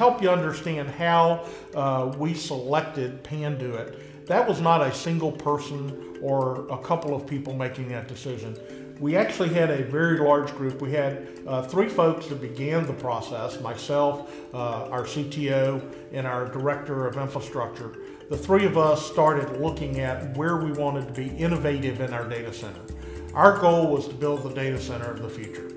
help you understand how uh, we selected Panduit, that was not a single person or a couple of people making that decision. We actually had a very large group. We had uh, three folks that began the process, myself, uh, our CTO, and our Director of Infrastructure. The three of us started looking at where we wanted to be innovative in our data center. Our goal was to build the data center of the future.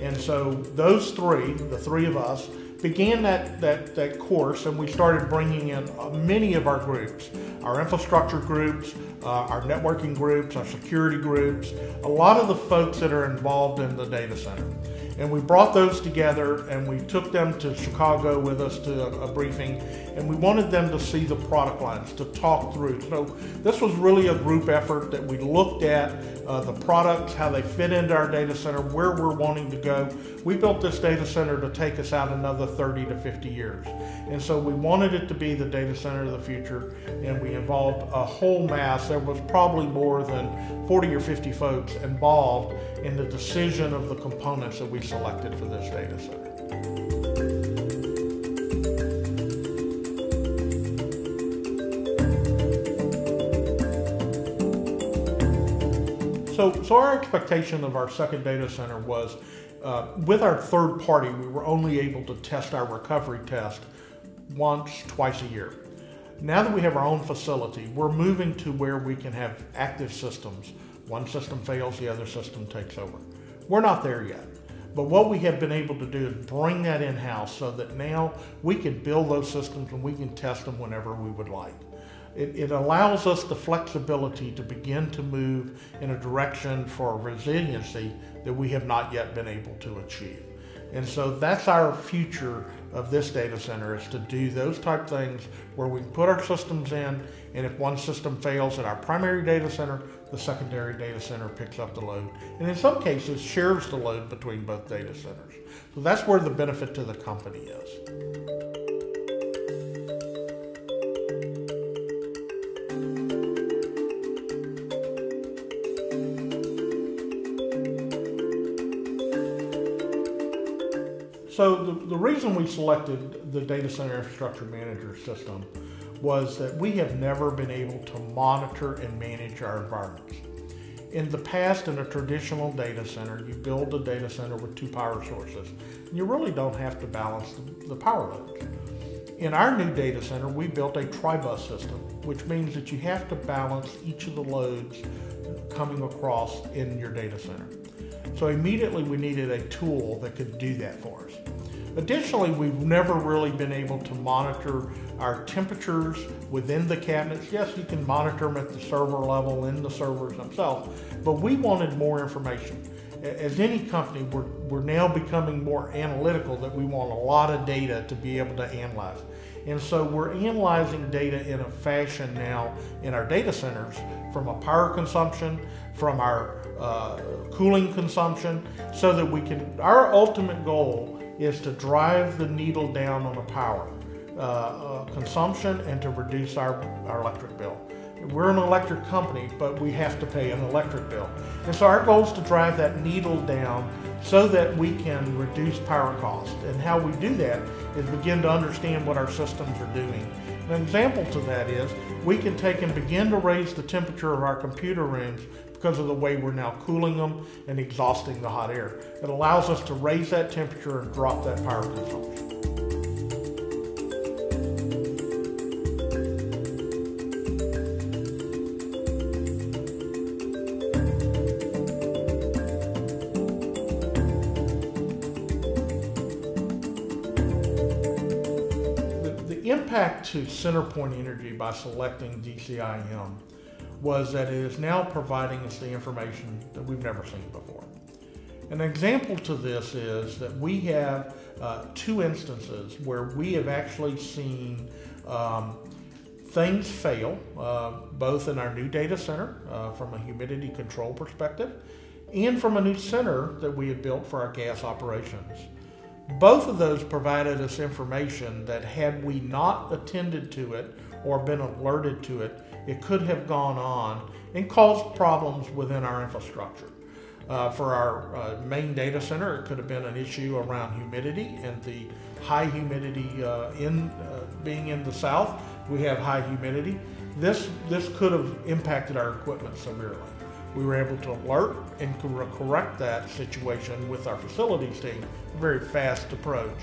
And so those three, the three of us, began that, that, that course and we started bringing in uh, many of our groups, our infrastructure groups, uh, our networking groups, our security groups, a lot of the folks that are involved in the data center. And we brought those together and we took them to Chicago with us to a, a, briefing and we wanted them to see the product lines, to talk through. So this was really a group effort that we looked at uh, the products, how they fit into our data center, where we're wanting to go. We built this data center to take us out another 30 to 50 years. And so we wanted it to be the data center of the future and we involved a whole mass. There was probably more than 40 or 50 folks involved in the decision of the components that we selected for this data center. So, so our expectation of our second data center was uh, with our third party, we were only able to test our recovery test once, twice a year. Now that we have our own facility, we're moving to where we can have active systems one system fails, the other system takes over. We're not there yet. But what we have been able to do is bring that in-house so that now we can build those systems and we can test them whenever we would like. It, it, allows us the flexibility to begin to move in a direction for resiliency that we have not yet been able to achieve. And so that's our future of this data center is to do those type things where we put our systems in and if one system fails at our primary data center, the secondary data center picks up the load. And in some cases shares the load between both data centers. So that's where the benefit to the company is. So the, the reason we selected the Data Center Infrastructure Manager system was that we have never been able to monitor and manage our environments. In the past, in a traditional data center, you build a data center with two power sources. And you really don't have to balance the, the power loads. In our new data center, we built a tri-bus system, which means that you have to balance each of the loads coming across in your data center. So immediately we needed a tool that could do that for us. Additionally, we've never really been able to monitor our temperatures within the cabinets. Yes, you can monitor them at the server level in the servers themselves, but we wanted more information. As any company, we're, we're now becoming more analytical that we want a lot of data to be able to analyze. And so we're analyzing data in a fashion now in our data centers from a power consumption, from our uh, cooling consumption, so that we can, our ultimate goal is to drive the needle down on the power uh, uh, consumption and to reduce our, our electric bill. We're an electric company, but we have to pay an electric bill. And so our goal is to drive that needle down so that we can reduce power costs. And how we do that is begin to understand what our systems are doing. An example to that is we can take and begin to raise the temperature of our computer rooms because of the way we're now cooling them and exhausting the hot air. It allows us to raise that temperature and drop that power consumption. The impact to CenterPoint Energy by selecting DCIM was that it is now providing us the information that we've never seen before. An example to this is that we have uh, two instances where we have actually seen um, things fail, uh, both in our new data center uh, from a humidity control perspective and from a new center that we had built for our gas operations. Both of those provided us information that had we not attended to it or been alerted to it, it could have gone on and caused problems within our infrastructure. Uh, for our uh, main data center, it could have been an issue around humidity and the high humidity uh, in uh, being in the south. We have high humidity. This this could have impacted our equipment severely. We were able to alert and correct that situation with our facilities team. A very fast approach.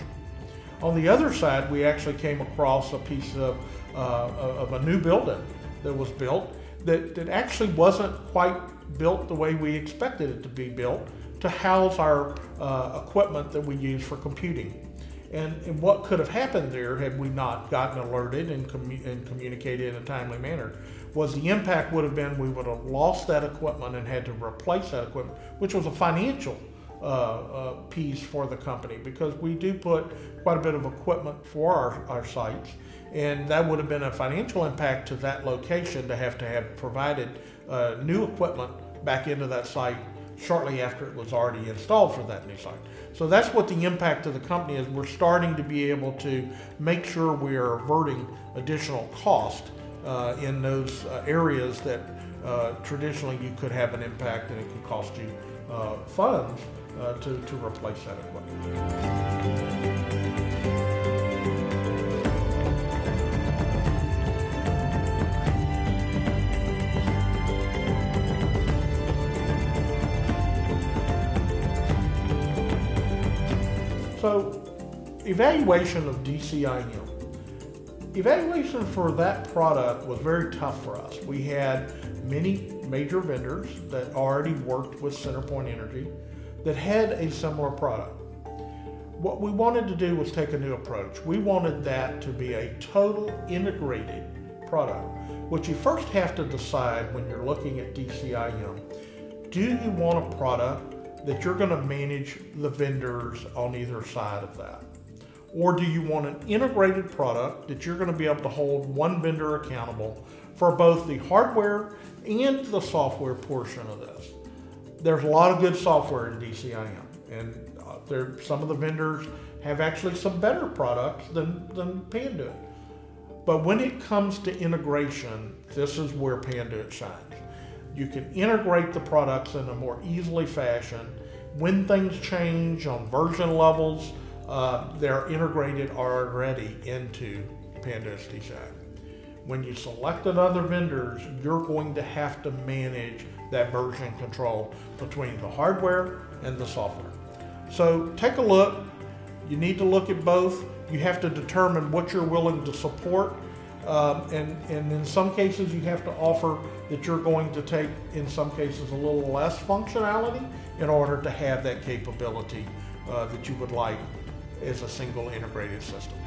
On the other side, we actually came across a piece of, uh, of a new building that was built that, that actually wasn't quite built the way we expected it to be built to house our uh, equipment that we use for computing. And, and, what could have happened there had we not gotten alerted and, commu- and communicated in a timely manner was the impact would have been we would have lost that equipment and had to replace that equipment, which was a financial uh, uh, piece for the company because we do put quite a bit of equipment for our, our sites and that would have been a financial impact to that location to have to have provided uh, new equipment back into that site shortly after it was already installed for that new site. So that's what the impact of the company is. We're starting to be able to make sure we are averting additional cost uh, in those uh, areas that uh, traditionally you could have an impact and it could cost you uh, funds uh, to, to replace that equipment. So, evaluation of DCIM. Evaluation for that product was very tough for us. We had many major vendors that already worked with CenterPoint Energy that had a similar product. What we wanted to do was take a new approach. We wanted that to be a total integrated product. What you first have to decide when you're looking at DCIM, do you want a product that you're going to manage the vendors on either side of that? Or do you want an integrated product that you're going to be able to hold one vendor accountable for both the hardware and the software portion of this? There's a lot of good software in DCIM, and uh, there some of the vendors have actually some better products than, than Panduit. But when it comes to integration, this is where Panduit shines. You can integrate the products in a more easily fashion. When things change on version levels, uh, they're integrated already into Panduit's design. When you selected other vendors, you're going to have to manage that version control between the hardware and the software. So take a look. You need to look at both. You have to determine what you're willing to support um, and, and in some cases, you have to offer that you're going to take, in some cases, a little less functionality in order to have that capability uh, that you would like as a single integrated system.